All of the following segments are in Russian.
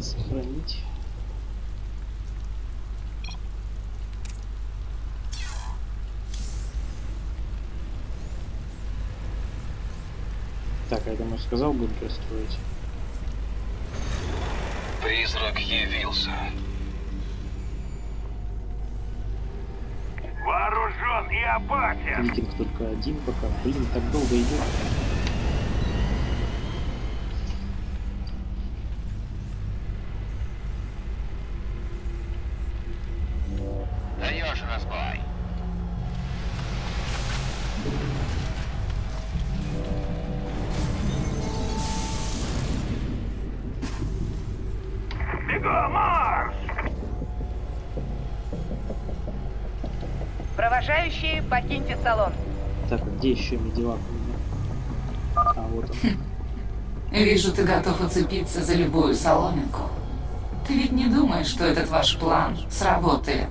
Сохранить. Так, а я ему сказал бункер строить. Призрак явился. Вооружен и опасен. Викинг только один пока. Блин, так долго идет. Салон. Так, а где еще медивак? А, вот он. Вижу, ты готов уцепиться за любую соломинку. Ты ведь не думаешь, что этот ваш план сработает?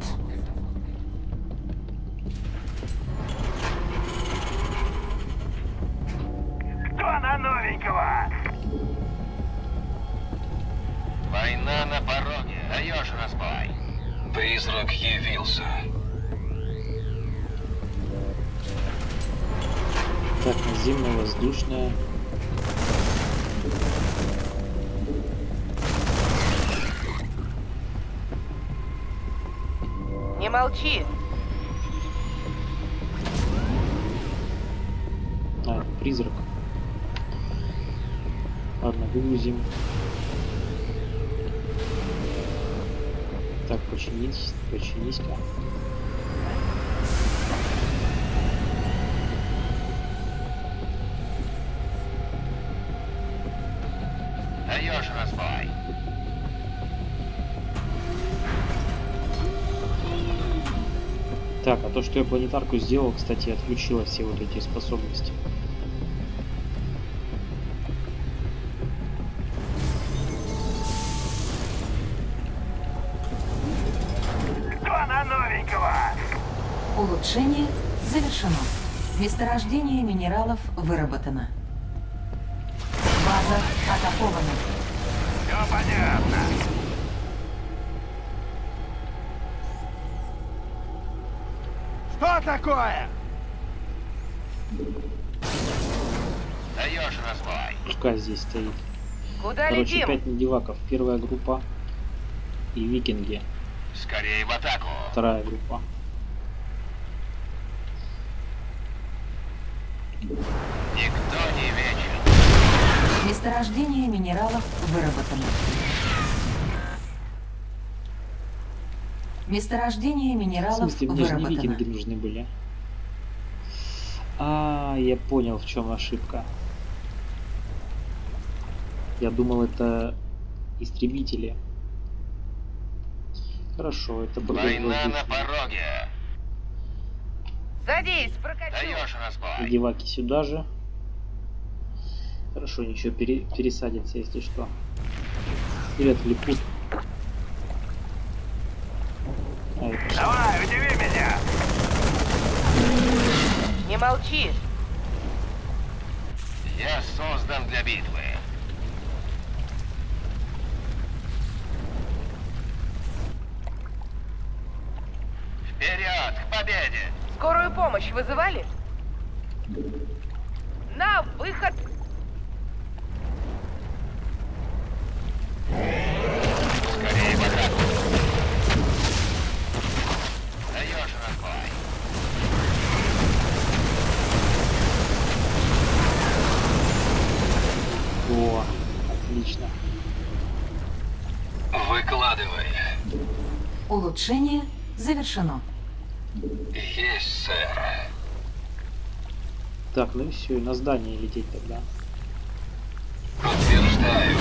Так, починись, починись-ка. Даешь разбой. Так, а то, что я планетарку сделал, кстати, отключила все вот эти способности. Улучшение завершено. Месторождение минералов выработано. База атакована. Все понятно. Что такое? Даешь разбой. Пускай здесь стоит. Куда Короче, летим? пять медиваков. Первая группа и викинги. Скорее в атаку. Вторая группа. Никто не вечен. Месторождение минералов выработано. Месторождение В минералов смысле, мне же не выработано. викинги нужны были. А, я понял, в чем ошибка. Я думал, это истребители. Хорошо, это будет Война на пороге. Садись, прокачу. Даешь разбой. Медиваки сюда же. Хорошо, ничего, пере- пересадится, если что. Или отвлекут. А. Давай, удиви меня. Не молчи. Я создан для битвы. Вперед, к победе! Скорую помощь вызывали? На выход! Улучшение завершено. Есть, сэр. Так, ну и все, и на здание лететь тогда. Подтверждаю.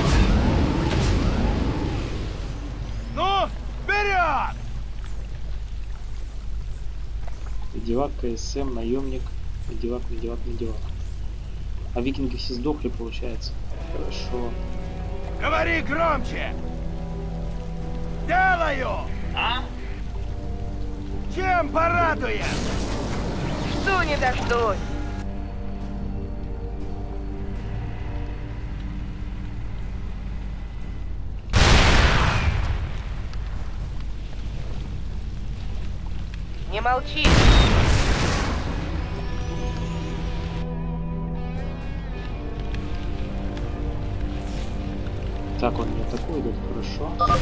Ну, вперед! Медивак, КСМ, наемник, медивак, медивак, медивак. А викинги все сдохли, получается. Хорошо. Говори громче! Делаю! А? Чем порадуем? Что не дождусь. Не молчи! Так, он не атакует, это хорошо.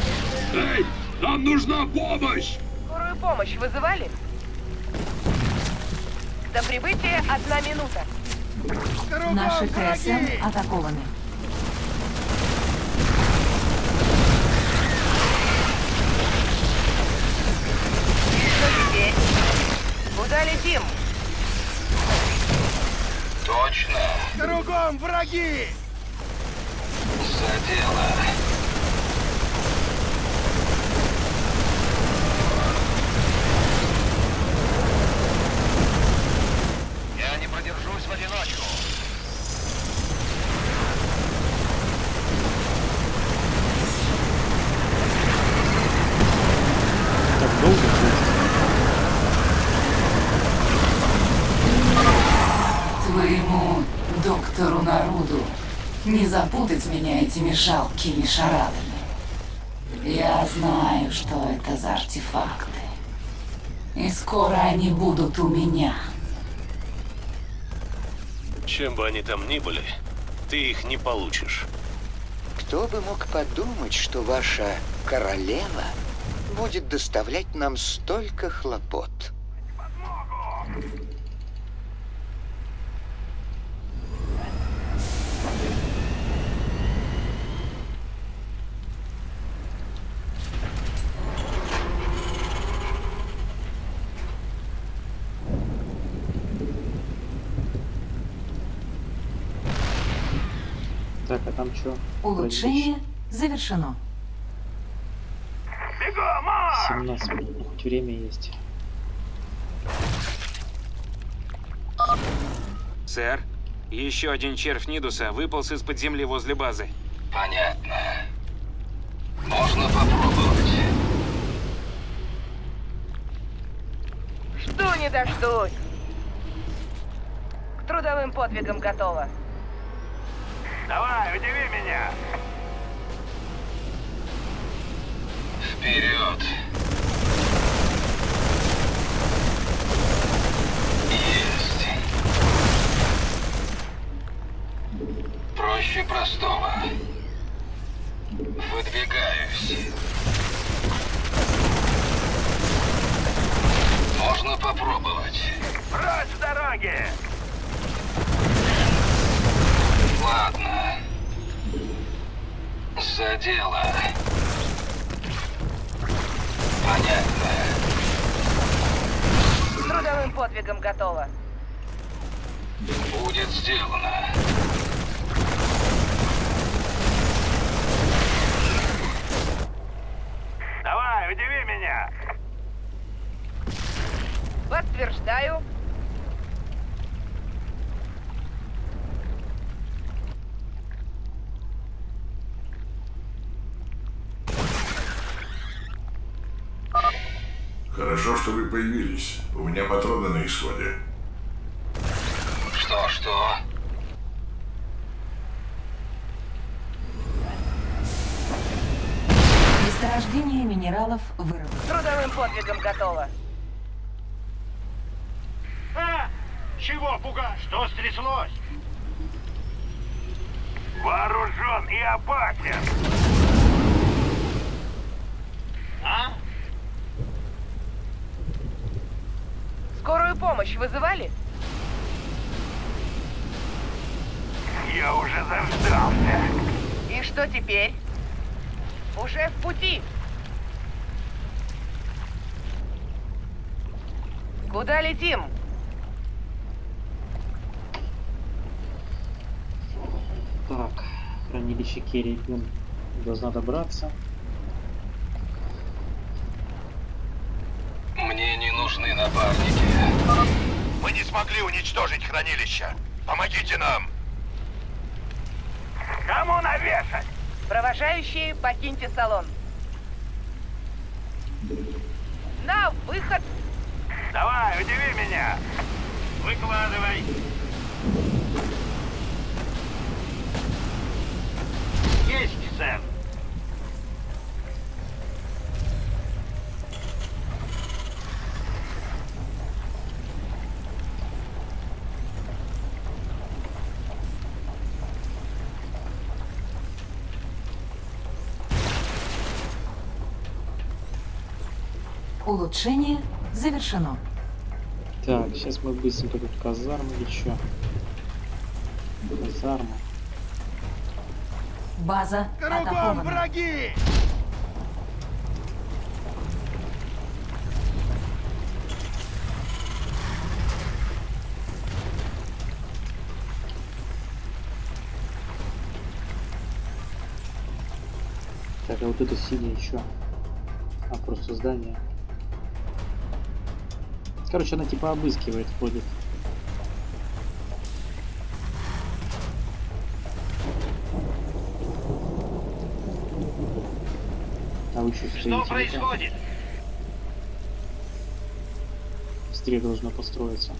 Эй, нам нужна помощь! Скорую помощь вызывали? До прибытия одна минута. Кругом Наши враги! КСМ атакованы. Куда летим? Точно. Кругом враги! За дело. Я не продержусь в одиночку. Так долго жить? Твоему доктору Наруду не запутать меня этими жалкими шарадами. Я знаю, что это за артефакты. И скоро они будут у меня. Чем бы они там ни были, ты их не получишь. Кто бы мог подумать, что ваша королева будет доставлять нам столько хлопот? Улучшение завершено. Бегом, марш! 17 минут, ну, хоть время есть. Сэр, еще один червь Нидуса выполз из-под земли возле базы. Понятно. Можно попробовать. Жду не дождусь. К трудовым подвигам готова. Давай, удиви меня! Вперед. Есть. Проще простого. Выдвигаюсь. Можно попробовать. Прочь с дороги! Ладно. За дело. Понятно. К трудовым подвигам готова. Будет сделано. Давай, удиви меня! Подтверждаю. Хорошо, что вы появились. У меня патроны на исходе. Что-что? Месторождение минералов выработано. Трудовым подвигам готова. А! Чего пугать? Что стряслось? Вооружен и опасен! А? Скорую помощь вызывали? Я уже заждался! И что теперь? Уже в пути. Куда летим? Так, хранилище Керриган должна добраться. Смогли уничтожить хранилище! Помогите нам! Кому навешать? Провожающие, покиньте салон. На выход! Давай, удиви меня! Выкладывай! Улучшение завершено. Так, сейчас мы быстренько тут казарму или чё? Казарма. База атакована. враги! Так, а вот это синее еще. А, просто здание. Короче, она типа обыскивает, ходит. А вы еще стоите. происходит? Быстрее должно построиться.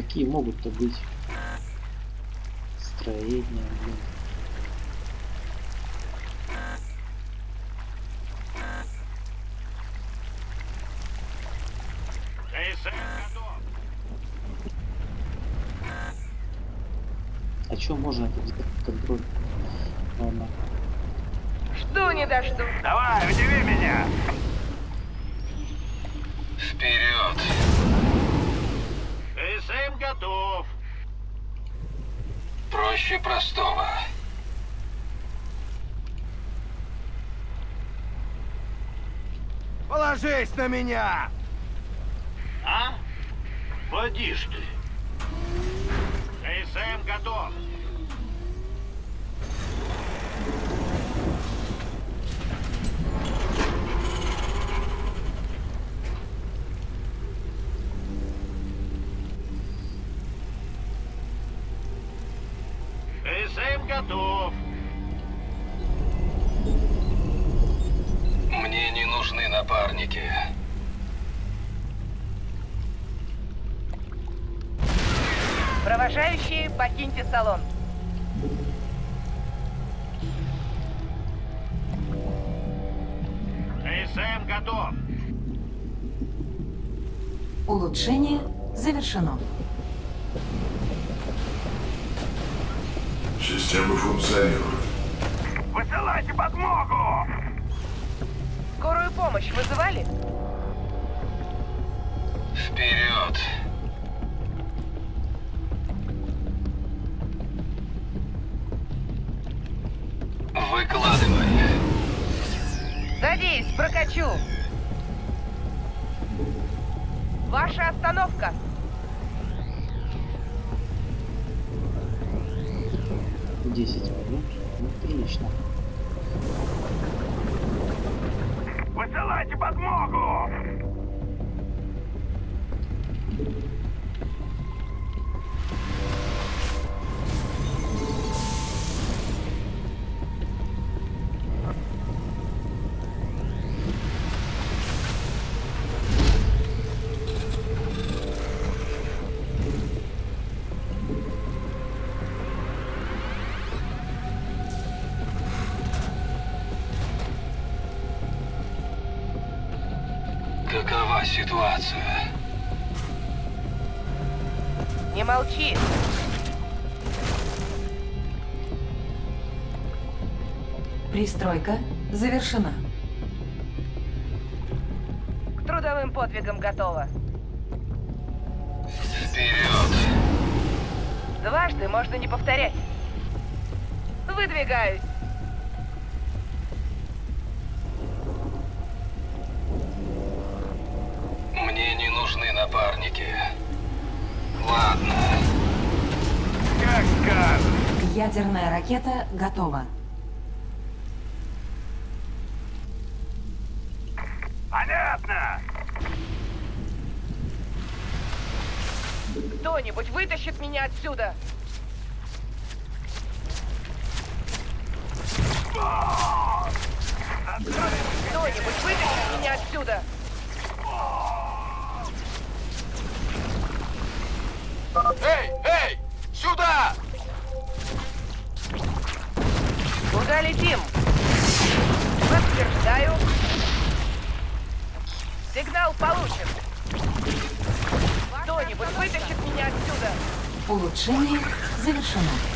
Какие могут-то быть строения, блин. А чё можно это взять контроль? Ладно. Жду не дожду. Давай, удиви меня. Вперед! СМ готов. Проще простого. Положись на меня. А? Поди ж ты. СМ готов. СМ готов. Нужны напарники. Провожающие, покиньте салон. СМ готов. Улучшение завершено. Системы функционируют. Высылайте подмогу! Скорую помощь вызывали? Вперед! Выкладывай. Садись, прокачу. Ваша остановка. Десять минут. Ну, прилично. Высылайте подмогу! Пристройка завершена. К трудовым подвигам готова. Вперед! Дважды можно не повторять. Выдвигаюсь. Мне не нужны напарники. Ладно. Как скажешь. Ядерная ракета готова. Понятно. Кто-нибудь вытащит меня отсюда! Кто-нибудь вытащит меня отсюда! Эй, эй, сюда! Куда летим? Подтверждаю. Сигнал получен. Кто-нибудь вытащит меня отсюда! Улучшение завершено.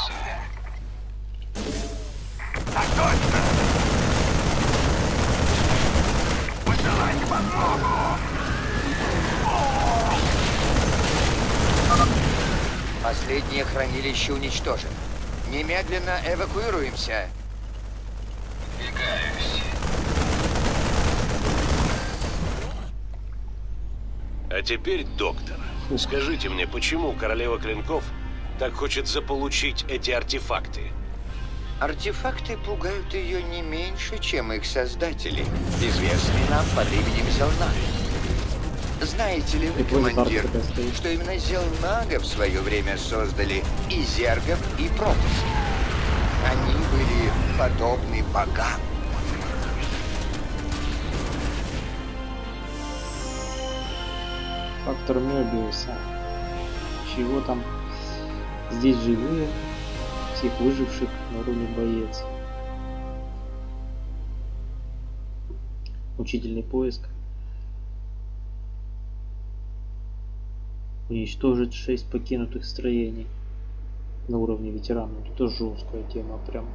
Явился. Так точно. Посылайте подмогу. Последнее хранилище уничтожено. Немедленно эвакуируемся. Двигаюсь. А теперь, доктор, скажите мне, почему королева клинков так хочет заполучить эти артефакты? Артефакты пугают ее не меньше, чем их создатели, известные нам под именем Зелнага. Знаете ли вы, командир, что именно Зелнага в свое время создали и Зергов, и Протас? Они были подобны богам. Фактор Мёбиуса. Чего там? Здесь живые, всех выживших на уровне боец. Учительный поиск. Уничтожить 6 покинутых строений на уровне ветерана. Это жесткая тема прям.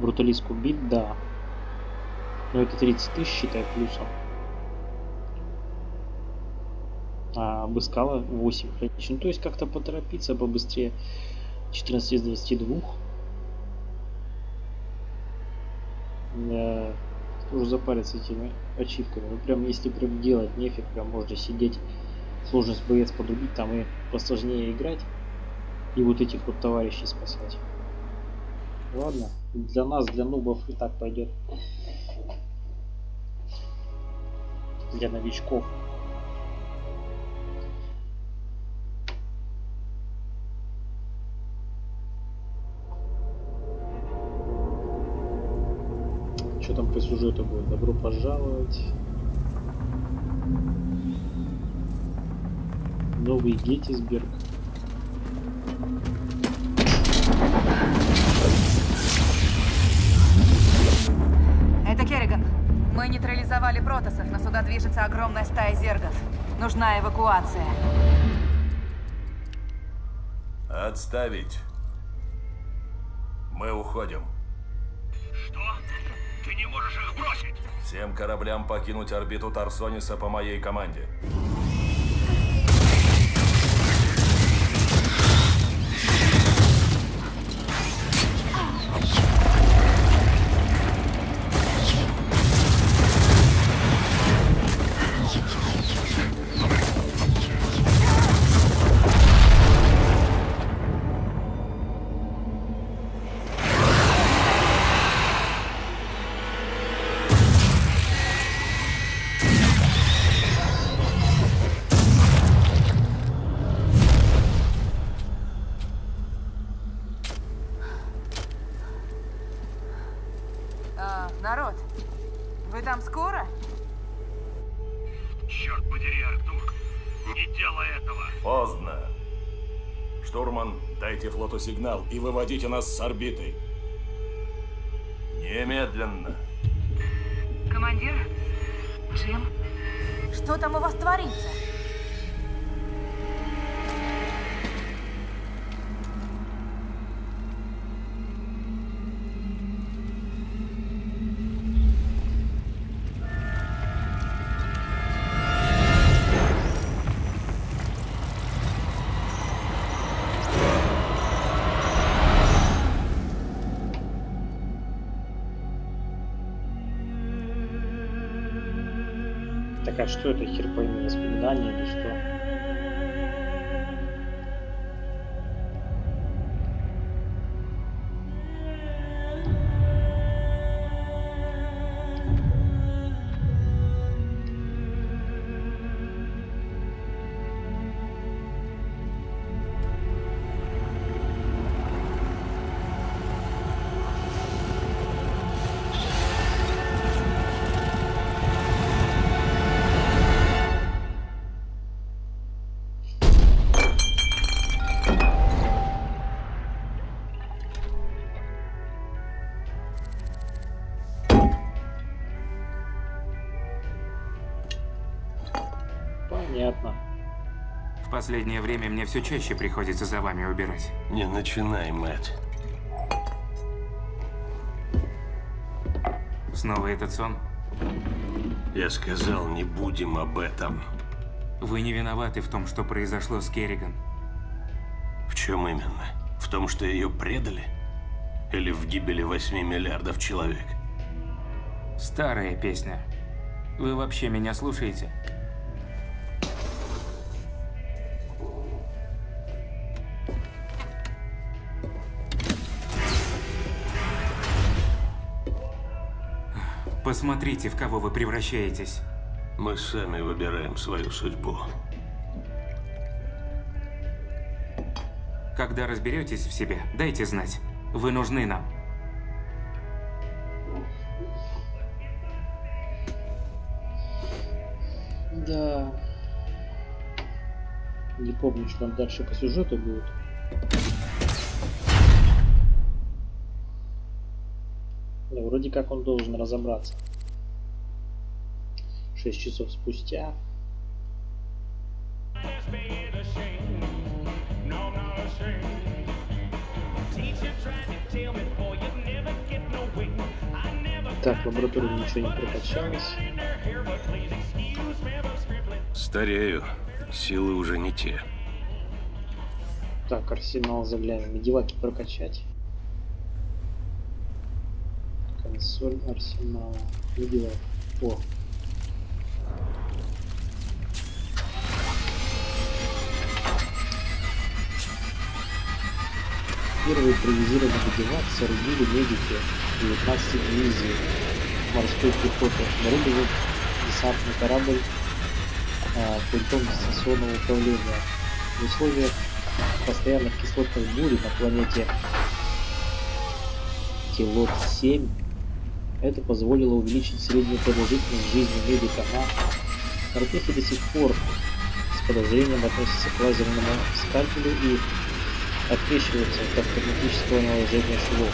Бруталист убить, да. Но это 30 тысяч, считай, плюсом. А обыскала 8 хранилищ. Ну, то есть как-то поторопиться побыстрее. 14 из 22. Да, уже запариться этими ачивками. Ну, прям, если прям делать нефиг, прям можно сидеть, сложность боец подрубить, там и посложнее играть. И вот этих вот товарищей спасать. Ладно, для нас, для нубов и так пойдет. Для новичков. Там по сюжету будет? Добро пожаловать. Новый Геттисберг. Это Керриган. Мы нейтрализовали протасов, но сюда движется огромная стая зергов. Нужна эвакуация. Отставить. Мы уходим. Всем кораблям покинуть орбиту Тарсониса по моей команде. Сигнал и выводите нас с орбиты. Немедленно. Командир? Джим? Что там у вас творится? Что это хер пойми, воспоминания или что? Последнее время мне все чаще приходится за вами убирать. Не начинай, Мэтт. Снова этот сон? Я сказал, не будем об этом. Вы не виноваты в том, что произошло с Керриган. В чем именно? В том, что ее предали? Или в гибели 8 миллиардов человек? Старая песня. Вы вообще меня слушаете? Посмотрите, в кого вы превращаетесь. Мы сами выбираем свою судьбу. Когда разберетесь в себе, дайте знать. Вы нужны нам. Да. Не помню, что там дальше по сюжету будет. Но вроде как он должен разобраться. Шесть часов спустя. Так, в лаборатории ничего не прокачалось. Старею. Силы уже не те. Так, арсенал заглянем. Медиваки прокачать. Консоль арсенала. Медивак. О. Первый импровизированный медивак соорудили медики 19 дивизии морской пехоты. Оборудовал десантный корабль а, пультом дистанционного управления. В условиях постоянных кислотных бурь на планете Тилот-7 это позволило увеличить среднюю продолжительность жизни медика на Морпехи до сих пор с подозрением относятся к лазерному скальпелю и открещиваются от автоматического наложения швов.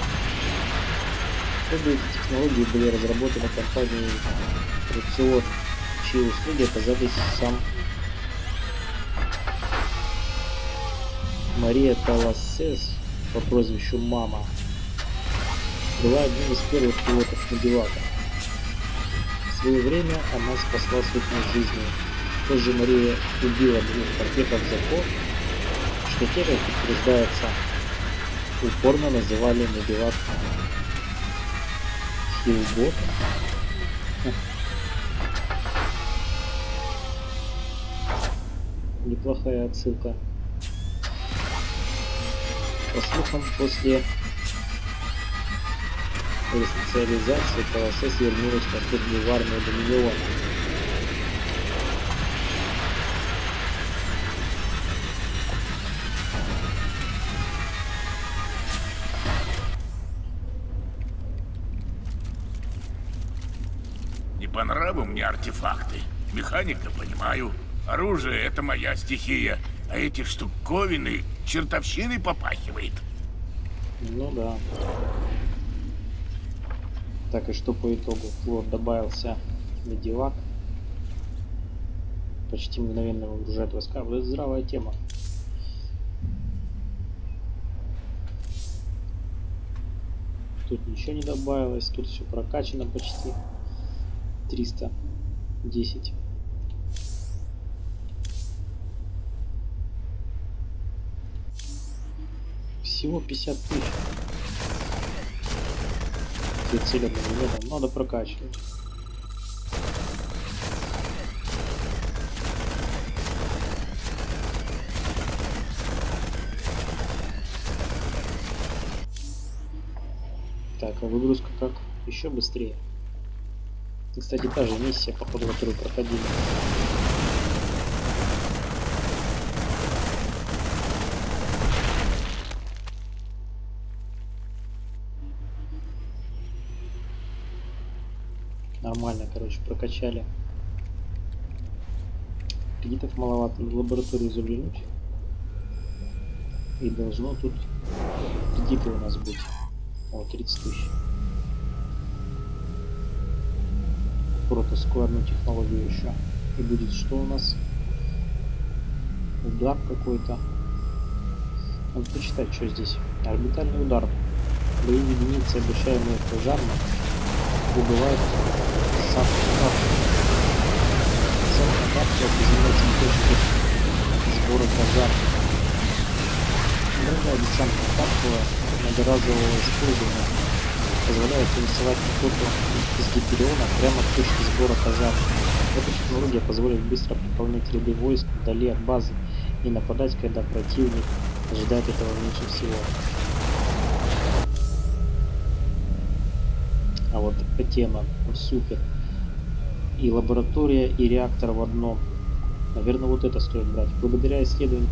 Обе эти технологии были разработаны компанией Фрикцион, чьи услуги оказались сам Мария Таласес по прозвищу Мама была одним из первых пилотов Медивака. В свое время она спасла сотни жизней. Позже Мария убила двух морпехов за то, что те, как утверждается, упорно называли Медивак Хилботом. Неплохая отсылка. По слухам, после реструктуризации КВСС вернулась на службу в армию Доминиона. Не по нраву мне артефакты. Механика, понимаю. Оружие — это моя стихия, а эти штуковины чертовщиной попахивает. Ну да. Так, и что по итогу? Флот добавился медивак. Почти мгновенно выгружает войска. Вот это здравая тема. Тут ничего не добавилось, тут все прокачано почти. 310. Всего 50 тысяч. Прицеленным методом надо прокачивать. Так, а выгрузка как? Еще быстрее. Кстати, та же миссия, походу, которую проходили. Нормально, короче, прокачали. Кредитов маловато, в лабораторию заглянуть. И должно тут кредиты у нас быть. О, 30 тысяч. Протоскладную технологию еще. И будет что у нас? Удар какой-то. Надо почитать, что здесь. Орбитальный удар. Боевые единицы, обращаемые пожарно, убывают сам Капсула приземляется источников сбора пожар. Дорогая десантная капсула многоразового использования позволяет пересылать пехоту из Гипериона прямо к точке сбора пожара. Эта технология позволит быстро пополнять ряды войск вдали от базы и нападать, когда противник ожидает этого меньше всего. А вот тема супер. И лаборатория, и реактор в одном. Наверное, вот это стоит брать. Благодаря исследованию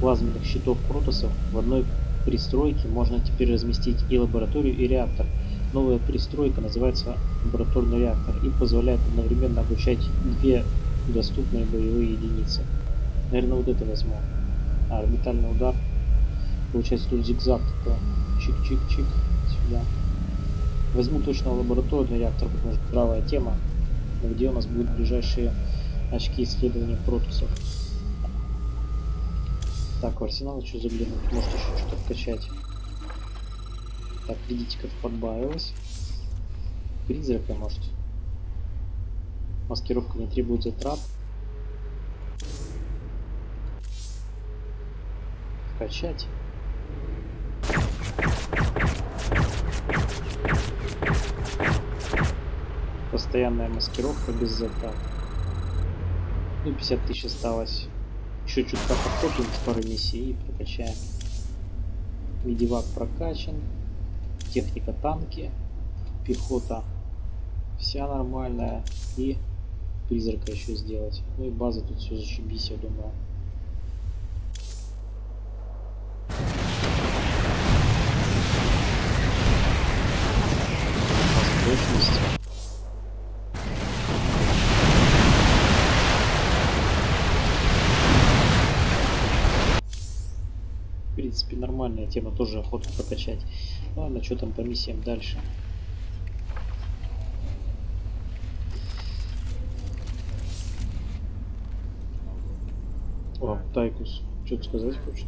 плазменных щитов протосов в одной пристройке можно теперь разместить и лабораторию, и реактор. Новая пристройка называется лабораторный реактор и позволяет одновременно обучать две доступные боевые единицы. Наверное, вот это возьму. А, орбитальный удар. Получается тут зигзаг такой. Чик-чик-чик. Сюда. Возьму точно лабораторный реактор, потому что здравая тема. Где у нас будут ближайшие очки исследования протусов. Так, в арсенал что заглянуть? Может еще что-то вкачать. Так, кредитиков подбавилось. Призрака, может. Маскировка не требует затрат. Вкачать. Постоянная маскировка без затрат. Ну, 50 тысяч осталось. Еще чутка подкопим с пары миссий и прокачаем. Видивак прокачан. Техника танки. Пехота вся нормальная. И призрака еще сделать. Ну и база тут все зашибись, я думаю. Нормальная тема, тоже охота прокачать. Ладно, что там по миссиям дальше. О, Тайкус, что-то сказать хочет?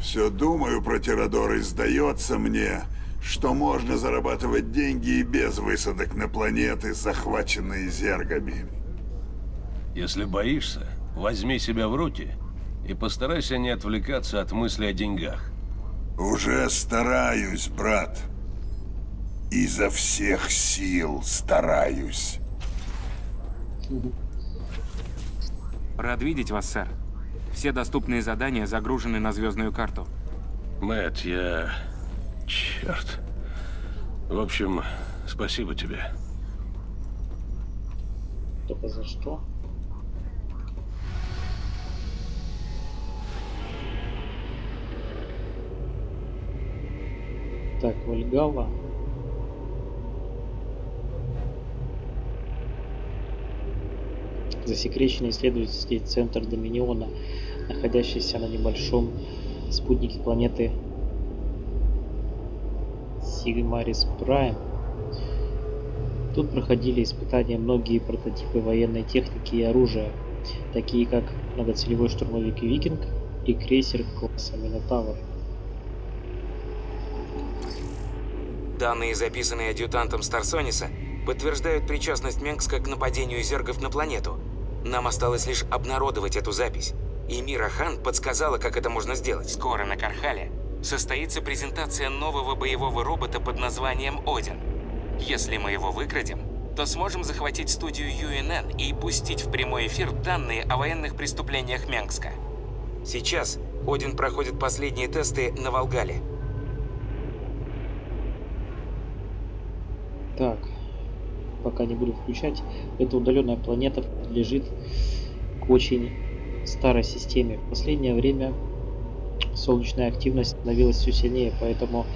Все думаю про Тирадор и сдается мне, что можно зарабатывать деньги и без высадок на планеты, захваченные зергами. Если боишься, возьми себя в руки и постарайся не отвлекаться от мысли о деньгах. Уже стараюсь, брат. Изо всех сил стараюсь. Рад видеть вас, сэр. Все доступные задания загружены на звездную карту. Мэт, я... Черт. В общем, спасибо тебе. Только за что? Так, Вальгала. засекреченный исследовательский центр Доминиона, находящийся на небольшом спутнике планеты Сигмарис Прайм. Тут проходили испытания многие прототипы военной техники и оружия, такие как многоцелевой штурмовик Викинг и крейсер класса Минотавр. Данные, записанные адъютантом Старсониса, подтверждают причастность Менгска к нападению зергов на планету. Нам осталось лишь обнародовать эту запись. И Мира Хан подсказала, как это можно сделать. Скоро на Кархале состоится презентация нового боевого робота под названием Один. Если мы его выкрадем, то сможем захватить студию UNN и пустить в прямой эфир данные о военных преступлениях Менгска. Сейчас Один проходит последние тесты на Волгале. Так, пока не буду включать. Эта удаленная планета принадлежит к очень старой системе. В последнее время солнечная активность становилась все сильнее, поэтому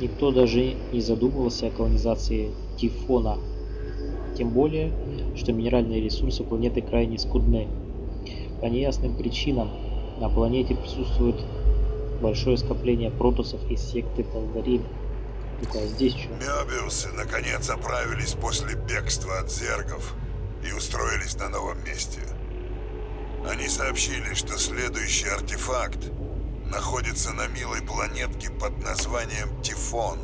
никто даже не задумывался о колонизации Тифона. Тем более, что минеральные ресурсы планеты крайне скудны. По неясным причинам на планете присутствует большое скопление протусов из секты Полгарим. Ну-ка, а здесь что? Мебиусы наконец оправились после бегства от зергов и устроились на новом месте. Они сообщили, что следующий артефакт находится на милой планетке под названием Тифон.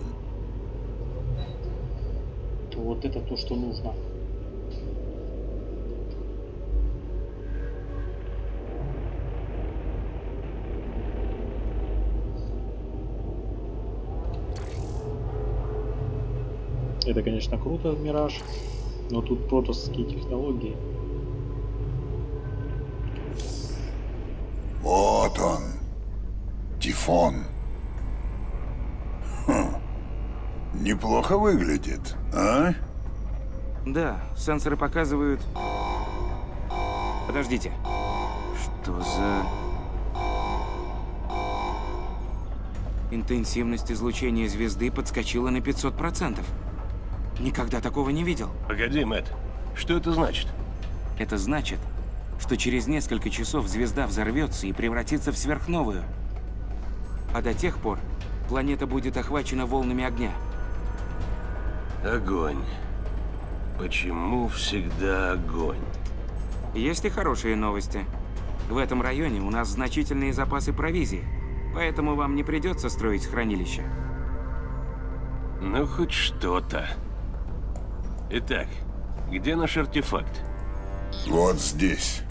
Вот это то, что нужно. Это, конечно, круто, Мираж, но тут протосские технологии. Вот он. Тифон. Хм. Неплохо выглядит, а? Да, сенсоры показывают... Подождите. Что за... Интенсивность излучения звезды подскочила на 500%. Никогда такого не видел. Погоди, Мэтт. Что это значит? Это значит, что через несколько часов звезда взорвется и превратится в сверхновую. А до тех пор планета будет охвачена волнами огня. Огонь. Почему всегда огонь? Есть и хорошие новости. В этом районе у нас значительные запасы провизии, поэтому вам не придется строить хранилище. Ну, хоть что-то. Итак, где наш артефакт? Вот здесь.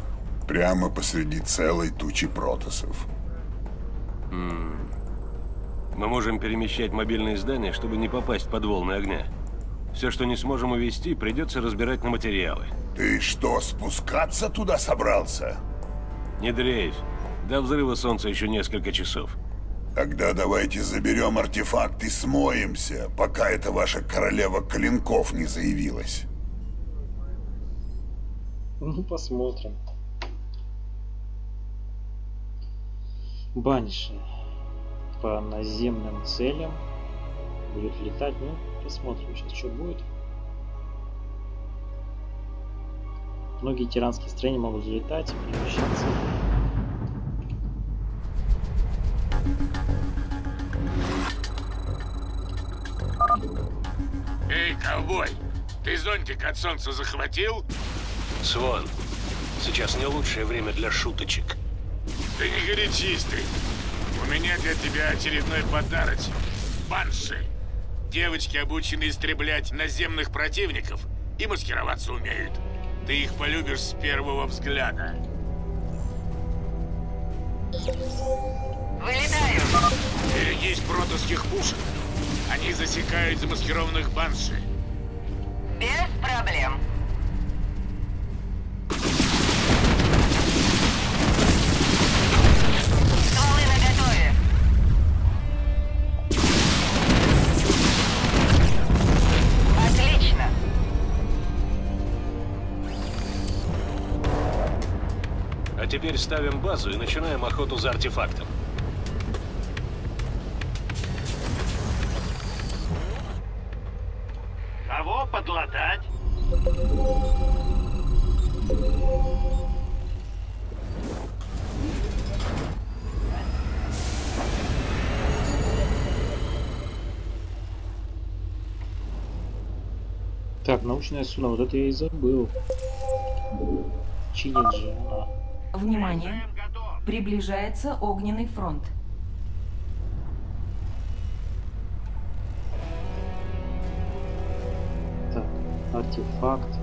Прямо посреди целой тучи протосов. М Мы можем перемещать мобильные здания, чтобы не попасть под волны огня. Все, что не сможем увести, придется разбирать на материалы. Ты что, спускаться туда собрался? Не дрейфь. До взрыва солнца еще несколько часов. Тогда давайте заберем артефакт и смоемся, пока эта ваша королева клинков не заявилась. Ну, посмотрим. Банши по наземным целям будет летать. Ну, посмотрим сейчас, что будет. Многие тиранские строения могут залетать, перемещаться. Эй, ковбой, ты зонтик от солнца захватил? Свон, сейчас не лучшее время для шуточек. Ты не горячись ты. У меня для тебя очередной подарок. Банши. Девочки обучены истреблять наземных противников и маскироваться умеют. Ты их полюбишь с первого взгляда. Вылетаю. Берегись протосских пушек. Они засекают замаскированных банши. Без проблем. Стволы наготове. Отлично. А теперь ставим базу и начинаем охоту за артефактом. Научная суна, вот это я и забыл. Чинит же она. Внимание! Приближается огненный фронт. Так, артефакт.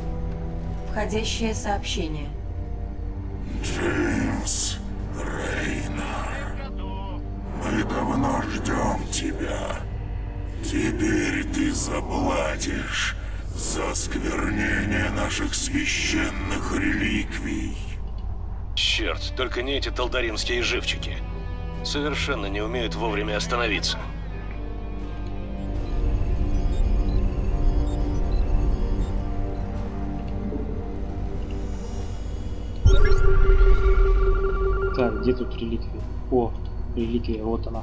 Входящее сообщение. Джеймс Рейнер, мы давно ждем тебя. Теперь ты заплатишь за сквернение наших священных реликвий. Черт, только не эти толдаримские живчики. Совершенно не умеют вовремя остановиться. Так, где тут реликвия? О, реликвия, вот она.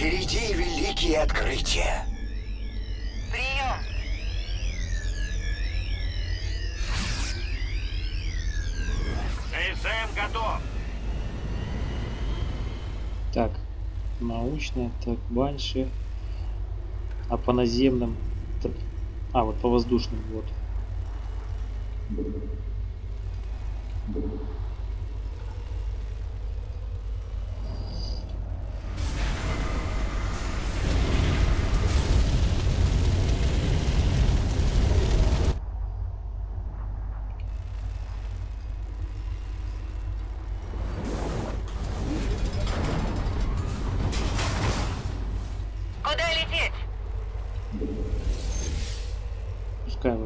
Впереди великие открытия. Прием. СМ готов. Так, научная, так, банши. А по наземным... т- А, вот по воздушным, вот. Куда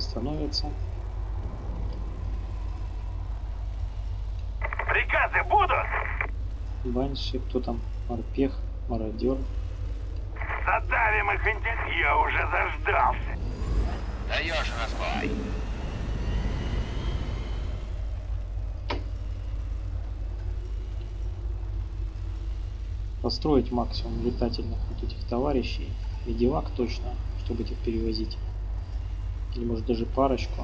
Пускай восстановится. Приказы будут? Банши, кто там? Морпех, мародер. Задавим их интеллект. Я уже заждался. Даешь разбой. Построить максимум летательных вот этих товарищей. Медивак точно, чтобы этих перевозить. Или может даже парочку.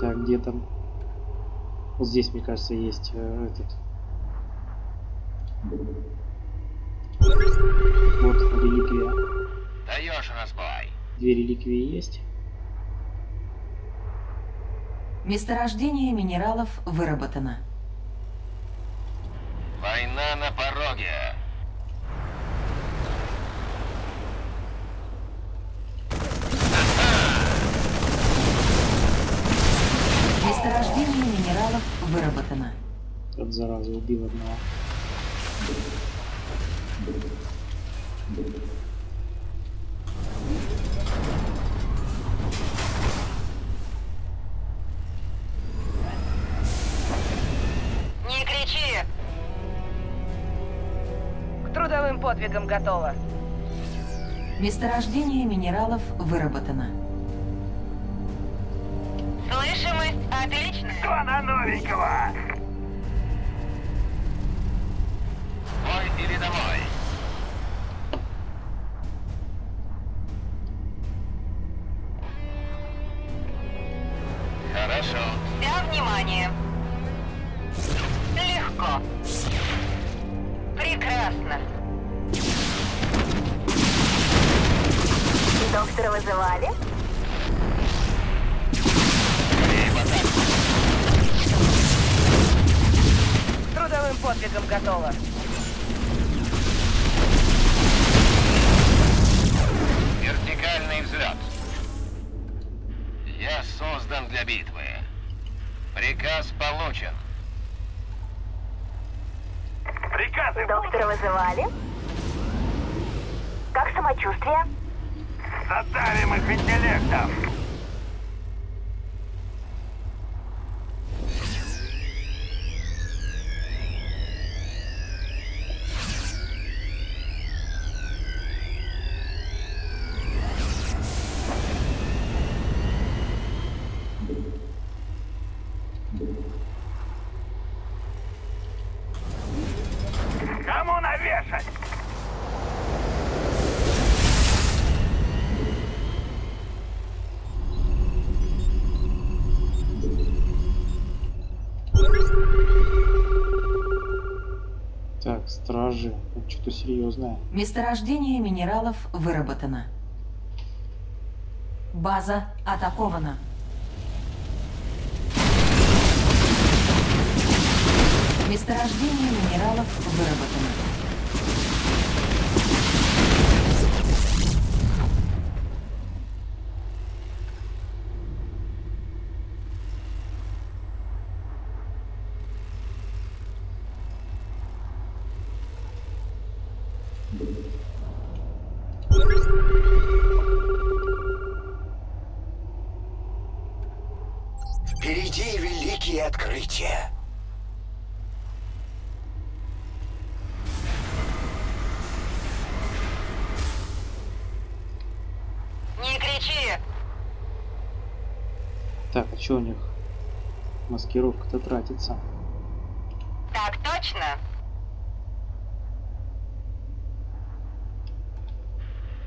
Так, где там? Вот здесь, мне кажется, есть э, этот. Вот реликвия. Даешь разбой. Две реликвии есть. Месторождение минералов выработано. Война на пороге. Месторождение минералов выработано. От заразы убил одного. Готово. Месторождение минералов выработано. Слышимость отличная. Что на новенького? Что-то серьезное. Месторождение минералов выработано. База атакована. Месторождение минералов выработано. Впереди великие открытия. Не кричи! Так, а что у них? Маскировка-то тратится. Так точно?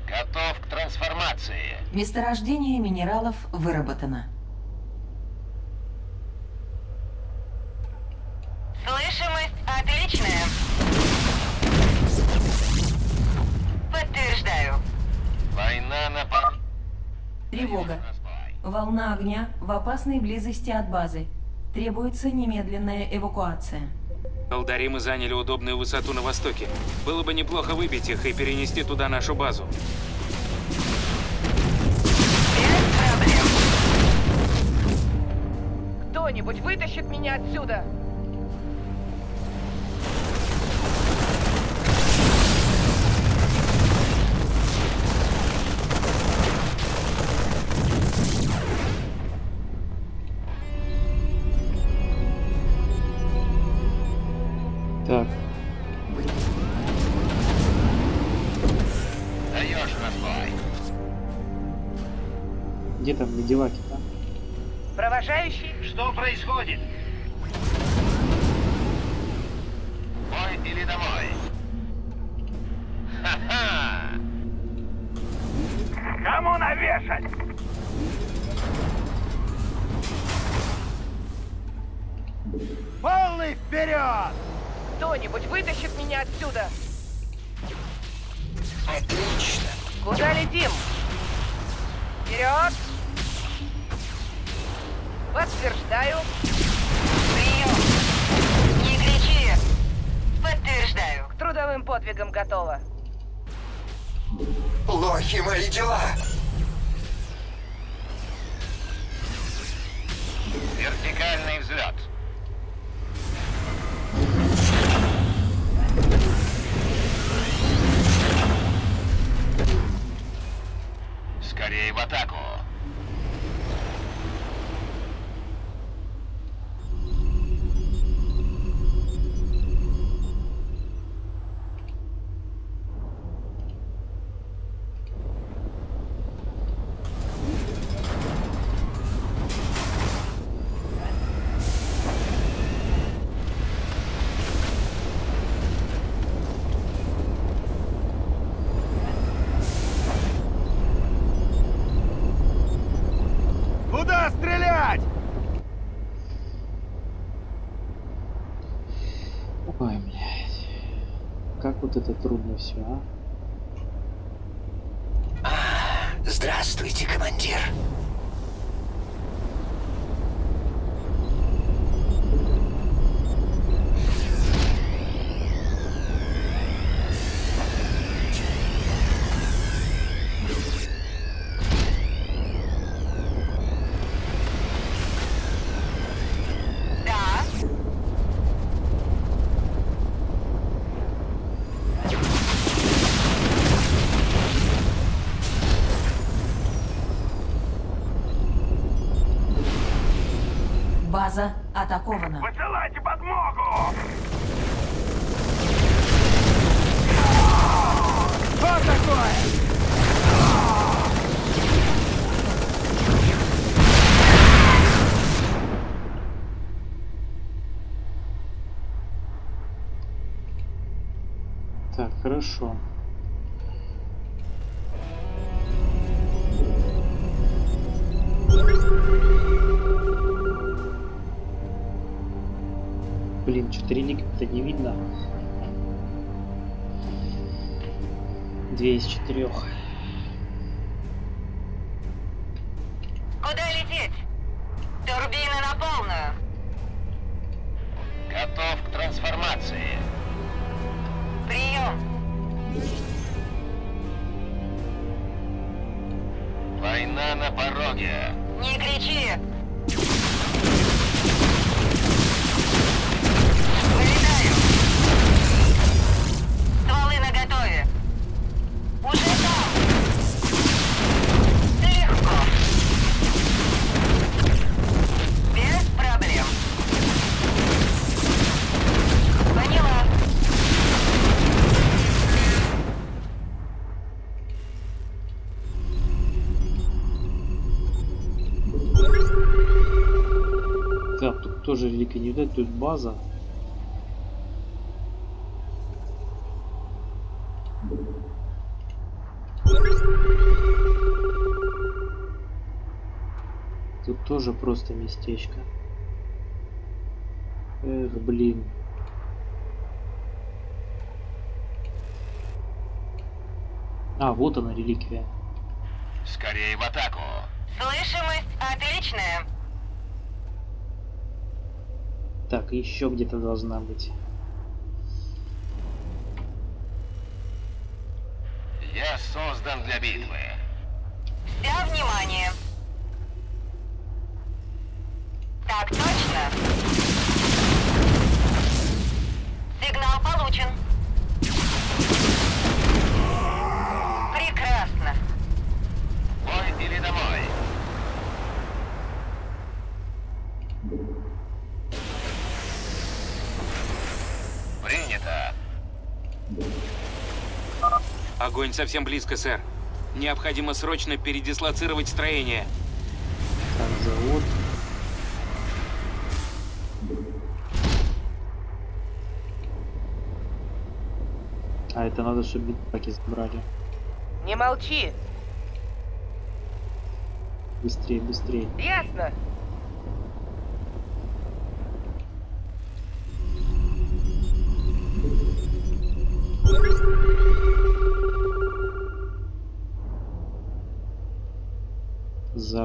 Готов к трансформации. Месторождение минералов выработано. Волна огня в опасной близости от базы. Требуется немедленная эвакуация. Алдари мы заняли удобную высоту на востоке. Было бы неплохо выбить их и перенести туда нашу базу. Без проблем. Кто-нибудь вытащит меня отсюда? Медиваки-то? Провожающий? Что происходит? Бой или домой? Ха-ха! Кому навешать? Полный вперед! Кто-нибудь вытащит меня отсюда? Отлично. Куда летим? Вперед! Подтверждаю. Прием. Не кричи. Подтверждаю. К трудовым подвигам готово. Лохи мои дела. Вертикальный взлет. Скорее в атаку. Это трудно все, а? Здравствуйте, командир. Атакована. Тут база. Тут тоже просто местечко. Эх, блин. А, вот она реликвия. Скорее в атаку. Слышимость отличная. Так, еще где-то должна быть. Я создан для битвы. Вся внимание. Так точно. Сигнал получен. Прекрасно. Бой или домой? Принято. Огонь совсем близко, сэр. Необходимо срочно передислоцировать строение. Так, завод. А это надо, чтобы битпаки забрали. Не молчи. Быстрее, быстрее. Ясно.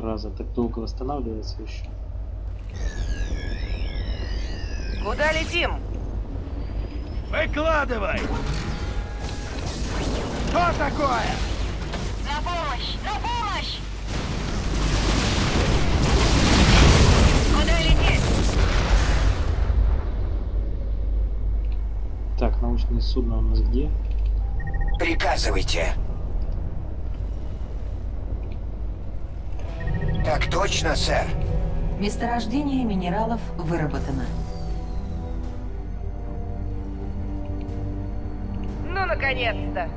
Зараза, так долго восстанавливается еще. Куда летим? Выкладывай! Что такое? На помощь! На помощь! Куда лететь? Так, научное судно у нас где? Приказывайте. Так точно, сэр. Месторождение минералов выработано. Ну, наконец-то.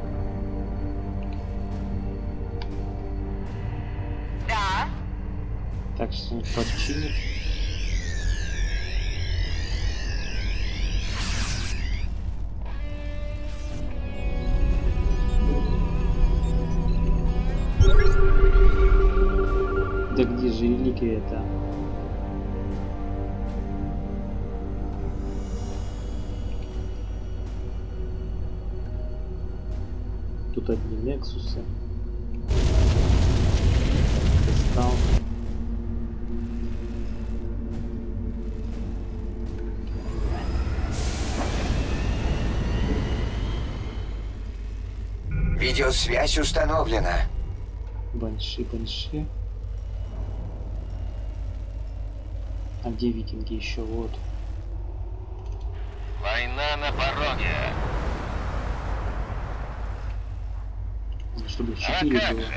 Да, Так, что-нибудь починит. Реликвия это? Тут одни Нексусы. Кристалл. Видеосвязь установлена. Банши, банши. А где викинги еще? Вот. Война на пороге. Чтобы их А четыре как было. же?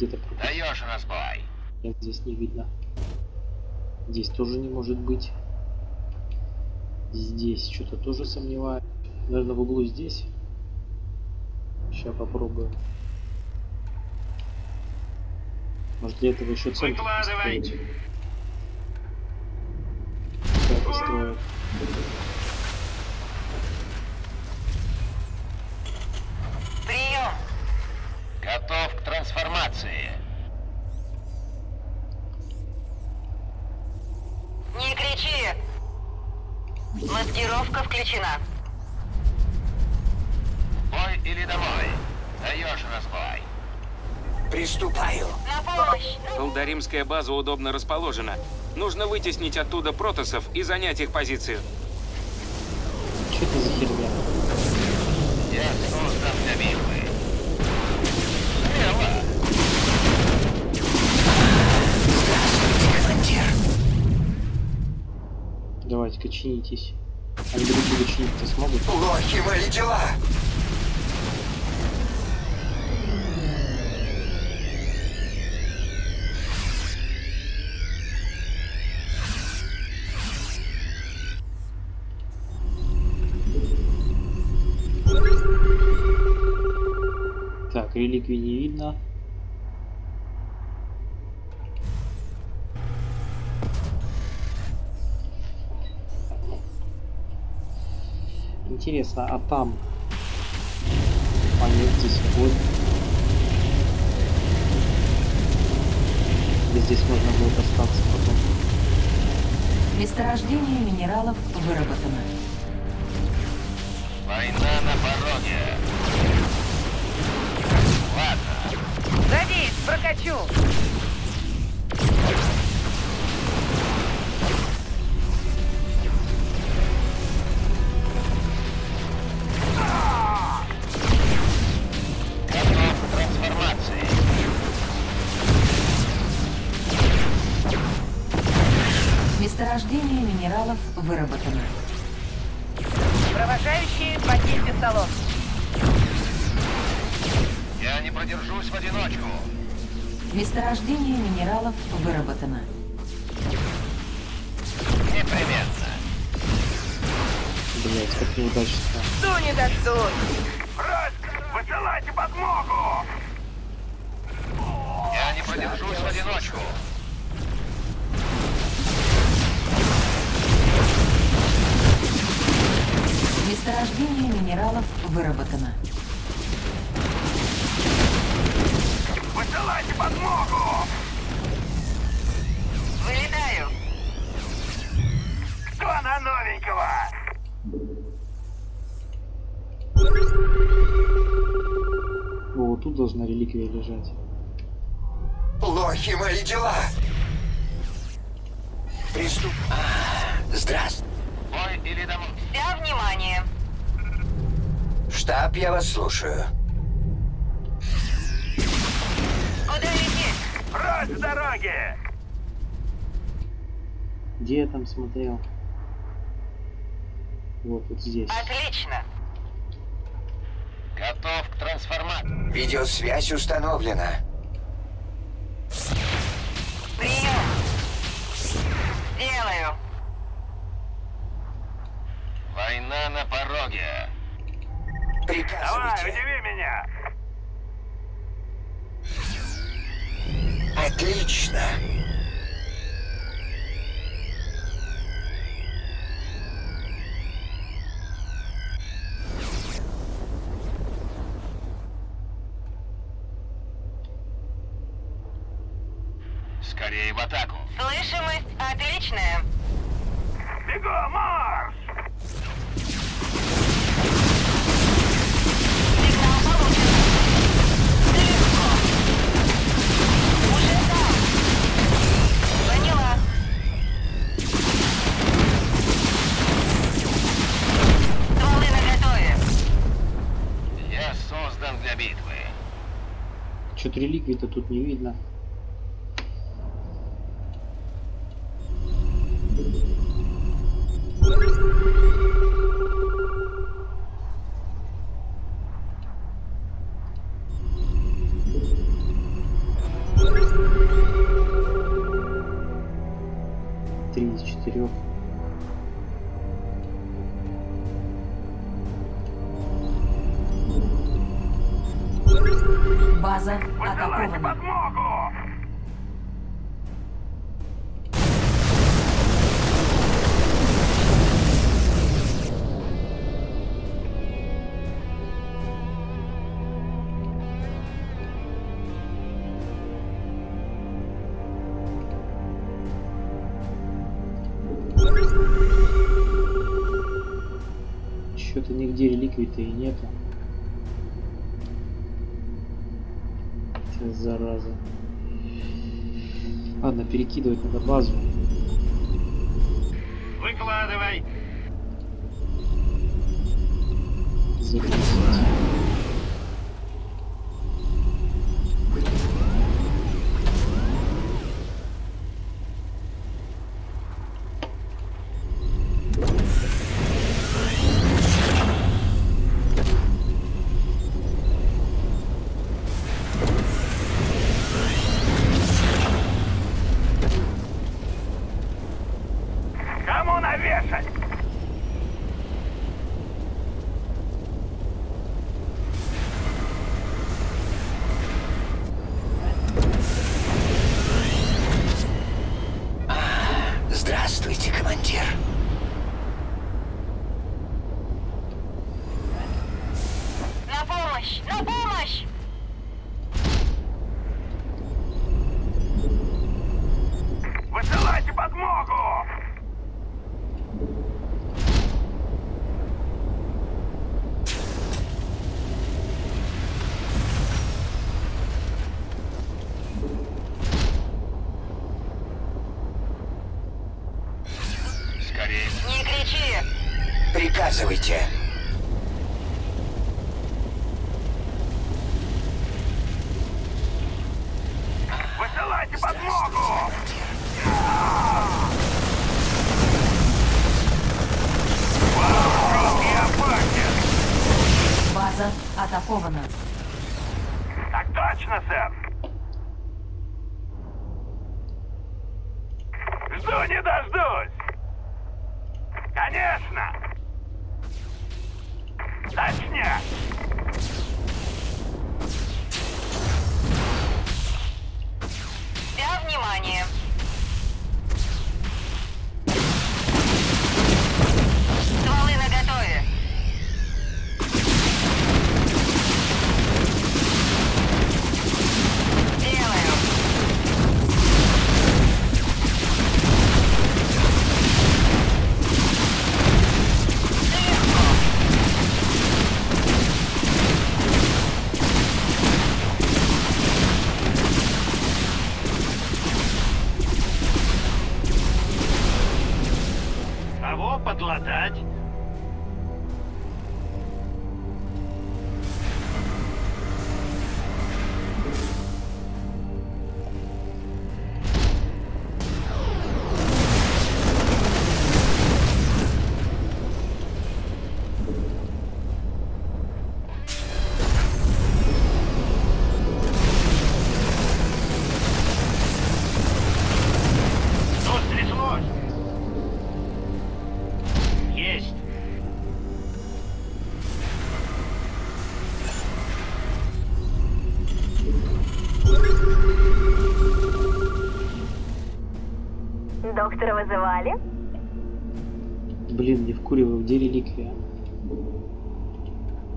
Где-то. Даешь разбой. Нет, здесь не видно. Здесь тоже не может быть. Здесь что-то тоже сомневаюсь. Наверное, в углу здесь. Сейчас попробую. Может для этого еще центр Выкладывай. поставить? Трансформации. Не кричи! Маскировка включена. Бой или домой? Даешь разбой. Приступаю. На помощь! Холдаримская база удобно расположена. Нужно вытеснить оттуда протосов и занять их позицию. Что это за Давайте-ка чинитесь. Чинить-то смогут? Плохи мои дела. Так, реликвии не видно. Интересно, а там они здесь вот. Или здесь можно будет остаться потом? Месторождение минералов выработано. Война на пороге. Ладно, Садись, прокачу! Блять, как неудачно. Смотрел? Вот, вот здесь. Отлично. Готов к трансформации. Видеосвязь установлена. Прием. Делаю. Война на пороге. Приказывайте. удиви меня! Отлично. В атаку. Слышимость отличная. Бегом, марш! Сигнал получен. Легко. Уже там. Поняла. Стволы наготове. Я создан для битвы. Что-то реликвий-то тут не видно. никакой-то и нету. Сейчас, зараза. Ладно, перекидывать надо базу. Выкладывай! Закрыть. не дождусь! Конечно! Точнее! Вся внимание!